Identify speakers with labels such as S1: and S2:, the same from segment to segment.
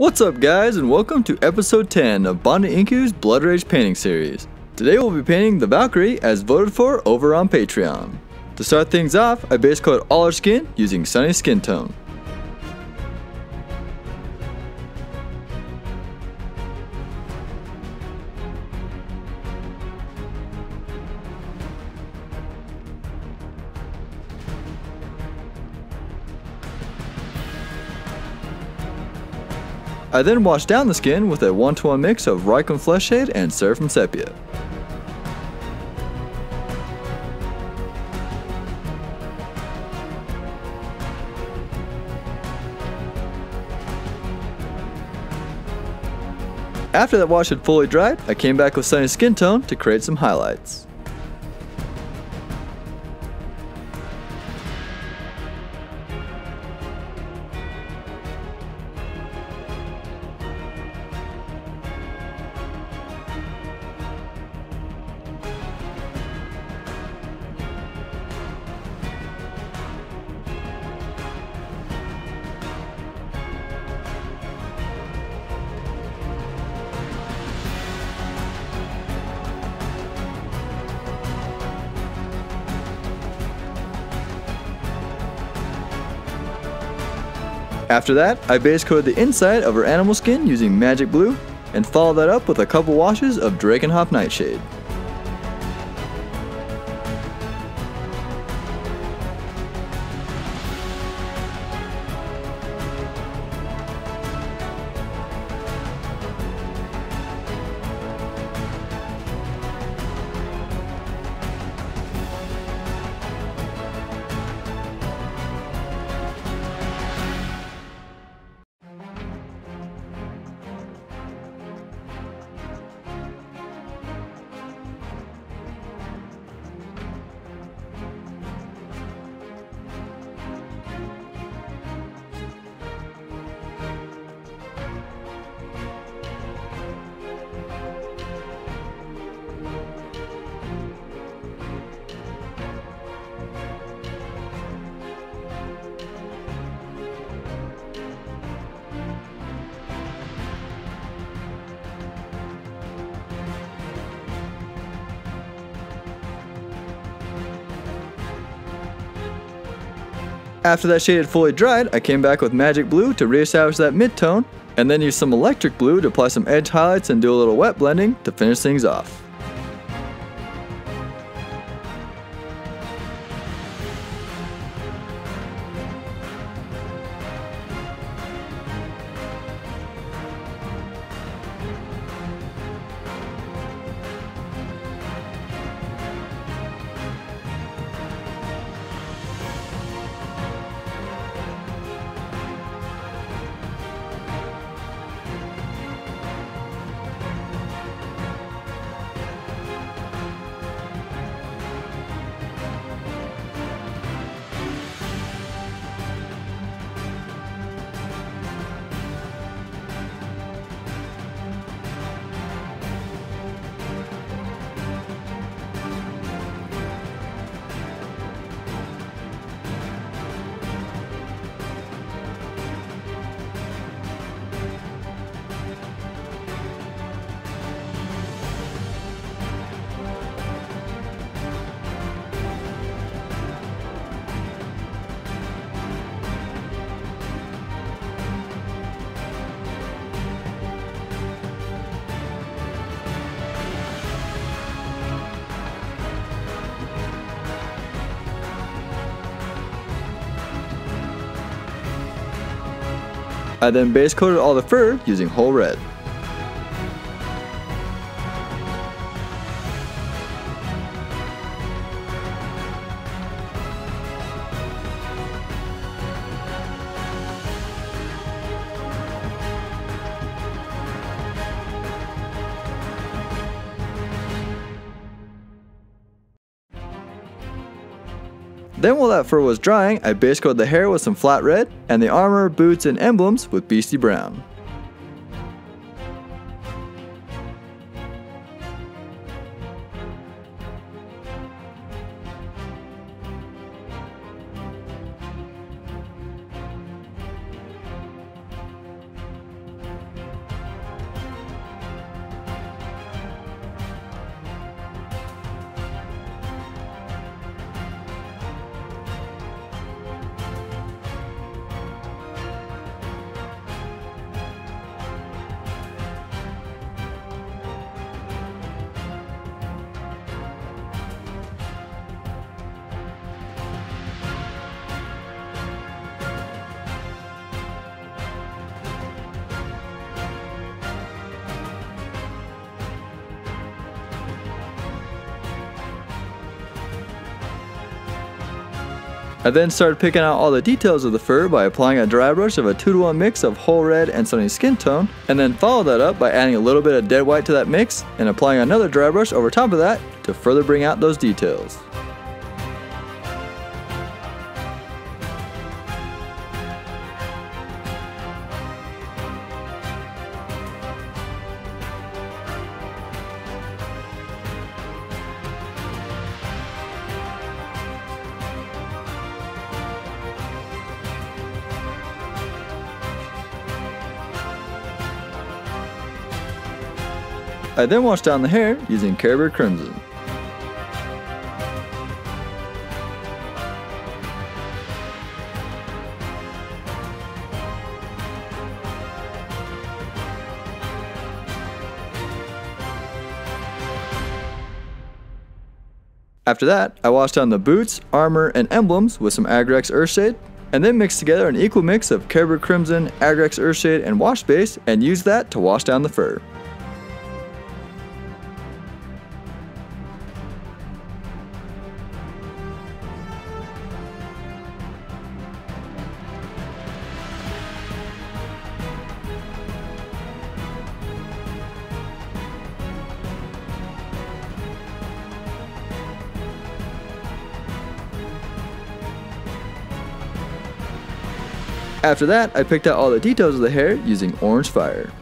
S1: What's up guys and welcome to episode 10 of Banda Inku's Blood Rage painting series. Today we'll be painting the Valkyrie as voted for over on Patreon. To start things off, I base coat all our skin using Sunny Skin Tone. I then wash down the skin with a 1 to 1 mix of Reikland Flesh Shade and Seraphim Sepia. After that wash had fully dried, I came back with Sunny Skin Tone to create some highlights. After that, I base coated the inside of her animal skin using Magic Blue, and followed that up with a couple washes of Drakenhof Nightshade. After that shade had fully dried, I came back with Magic Blue to reestablish that mid-tone, and then used some Electric Blue to apply some edge highlights and do a little wet blending to finish things off. I then base coated all the fur using hull red. Then while that fur was drying, I base coated the hair with some flat red, and the armor, boots, and emblems with Beasty Brown. I then started picking out all the details of the fur by applying a dry brush of a 2 to 1 mix of hull red and sunny skin tone, and then followed that up by adding a little bit of dead white to that mix and applying another dry brush over top of that to further bring out those details. I then wash down the hair using Carroburg Crimson. After that, I washed down the boots, armor, and emblems with some Agrax Earthshade, and then mixed together an equal mix of Carroburg Crimson, Agrax Earthshade, and wash base, and used that to wash down the fur. After that, I picked out all the details of the hair using Orange Fire.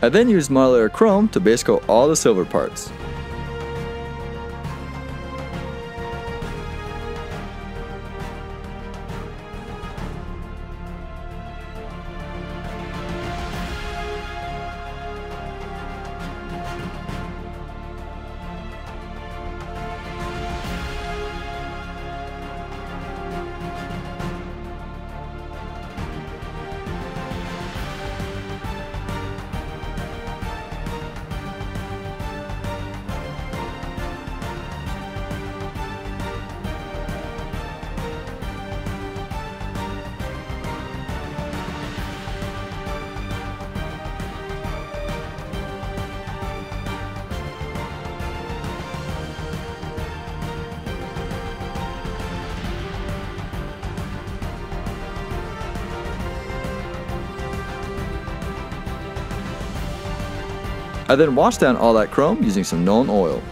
S1: I then used Model Air Chrome to base coat all the silver parts. I then washed down all that chrome using some Nuln Oil.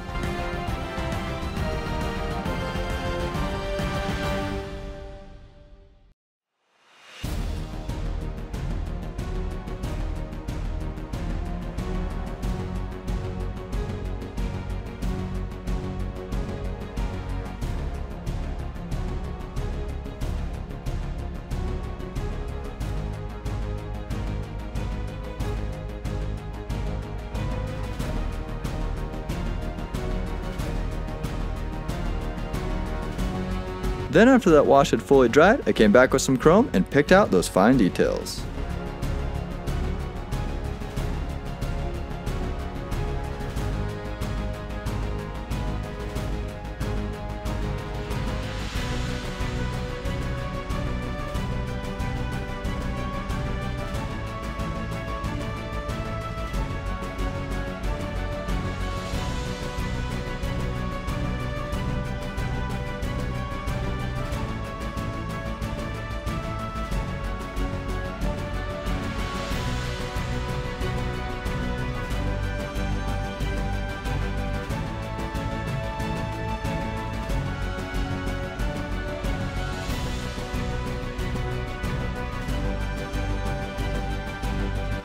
S1: Then after that wash had fully dried, I came back with some chrome and picked out those fine details.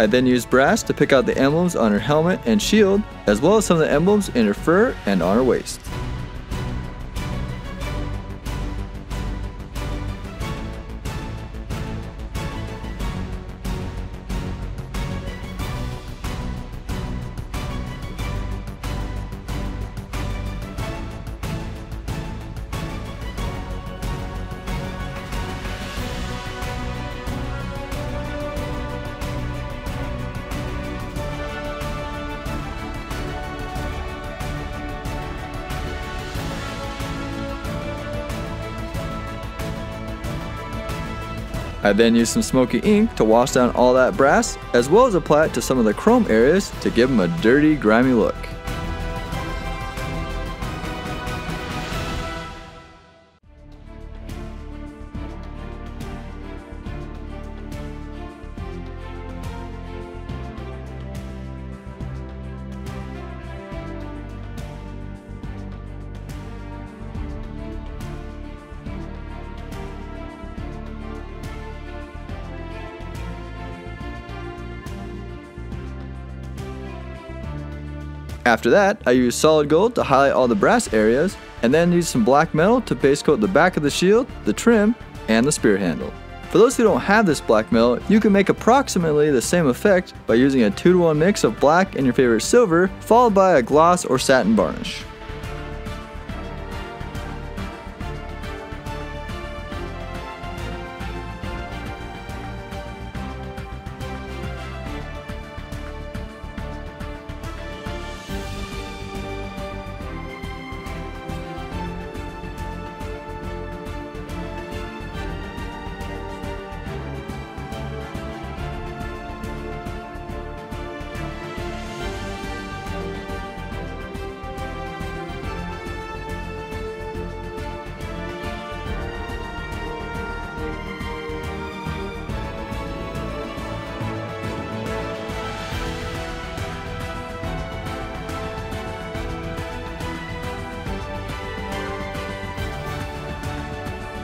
S1: I then used brass to pick out the emblems on her helmet and shield, as well as some of the emblems in her fur and on her waist. I then used some smoky ink to wash down all that brass, as well as apply it to some of the chrome areas to give them a dirty, grimy look. After that, I used solid gold to highlight all the brass areas, and then used some black metal to base coat the back of the shield, the trim, and the spear handle. For those who don't have this black metal, you can make approximately the same effect by using a 2 to 1 mix of black and your favorite silver, followed by a gloss or satin varnish.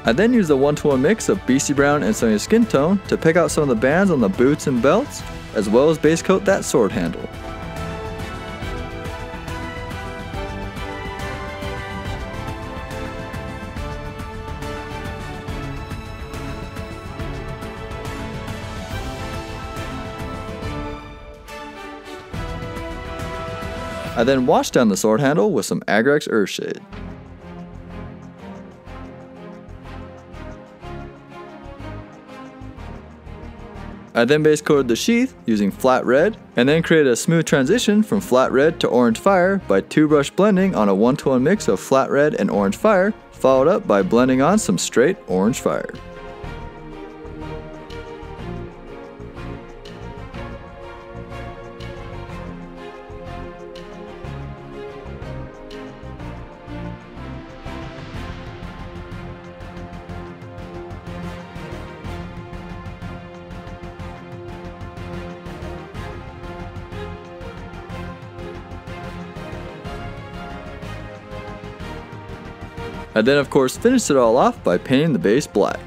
S1: I then used a one-to-one mix of Beasty Brown and Sunny Skin Tone to pick out some of the bands on the boots and belts, as well as base coat that sword handle. I then washed down the sword handle with some Agrax Earthshade. I then base coated the sheath using flat red, and then created a smooth transition from flat red to orange fire by two brush blending on a one-to-one mix of flat red and orange fire, followed up by blending on some straight orange fire. I then of course finished it all off by painting the base black.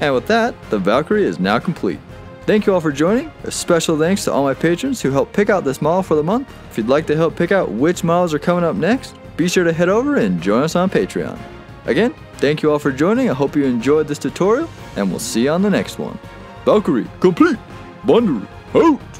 S1: And with that, the Valkyrie is now complete. Thank you all for joining. A special thanks to all my patrons who helped pick out this model for the month. If you'd like to help pick out which models are coming up next, be sure to head over and join us on Patreon. Again, thank you all for joining. I hope you enjoyed this tutorial, and we'll see you on the next one. Valkyrie complete! Banda out!